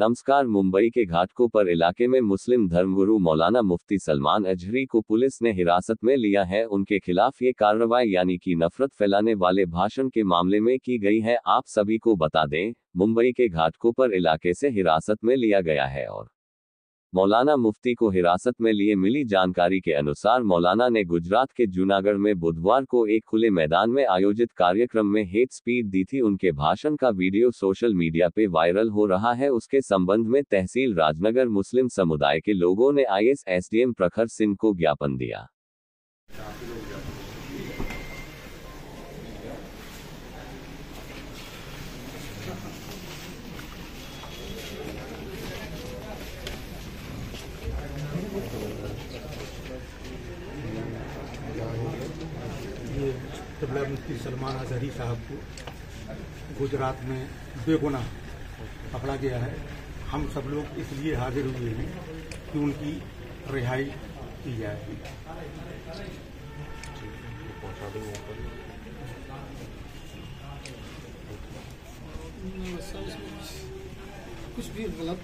नमस्कार मुंबई के घाटकोपर इलाके में मुस्लिम धर्मगुरु मौलाना मुफ्ती सलमान अजहरी को पुलिस ने हिरासत में लिया है। उनके खिलाफ ये कार्रवाई यानी कि नफरत फैलाने वाले भाषण के मामले में की गई है। आप सभी को बता दें, मुंबई के घाटकोपर इलाके से हिरासत में लिया गया है और मौलाना मुफ्ती को हिरासत में लिए मिली जानकारी के अनुसार मौलाना ने गुजरात के जूनागढ़ में बुधवार को एक खुले मैदान में आयोजित कार्यक्रम में हेट स्पीड दी थी। उनके भाषण का वीडियो सोशल मीडिया पे वायरल हो रहा है। उसके संबंध में तहसील राजनगर मुस्लिम समुदाय के लोगों ने आई एस प्रखर सिंह को ज्ञापन दिया ये तबला मुफ्ती सलमान अजहरी साहब को गुजरात में बेगुनाह पकड़ा गया है। हम सब लोग इसलिए हाजिर हुए हैं कि उनकी रिहाई की जाए कुछ भी गलत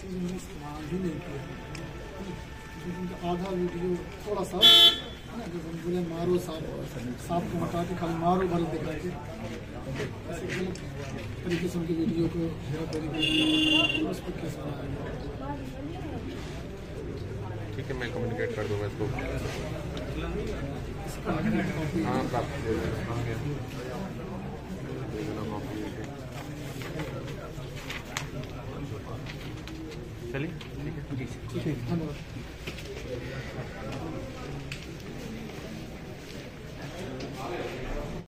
चीज़ इस्तेमाल ही नहीं किया। आधा वीडियो थोड़ा सा है ना बोले मारो साहब साहब को हटा के खाली मारो भर दिखा के तरीके से उनकी वीडियो को हेरा फेरी उस पर केस बनाया ठीक है मैं कम्युनिकेट कर दूँगा इसको। हाँ प्राप्त चलिए ठीक है। जी ठीक धन्यवाद।